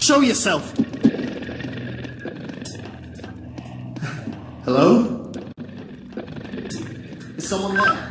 Show yourself! Hello? Is someone there?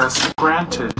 Granted.